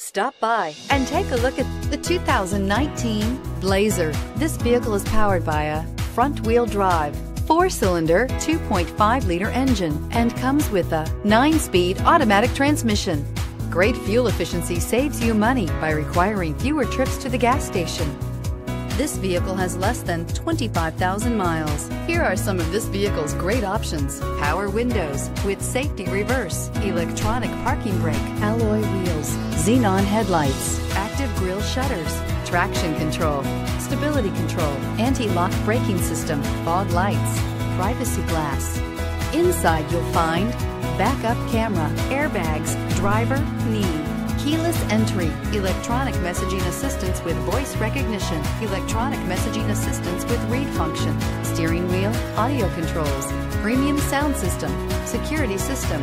Stop by and take a look at the 2019 Blazer. This vehicle is powered by a front-wheel drive, four-cylinder, 2.5-liter engine and comes with a nine-speed automatic transmission. Great fuel efficiency saves you money by requiring fewer trips to the gas station. This vehicle has less than 25,000 miles. Here are some of this vehicle's great options. Power windows with safety reverse, electronic parking brake, alloy wheels, xenon headlights, active grille shutters, traction control, stability control, anti-lock braking system, fog lights, privacy glass. Inside you'll find backup camera, airbags, driver, knee, keyless entry, electronic messaging assistance with voice recognition, electronic messaging assistance with read function, steering wheel, audio controls, premium sound system, security system,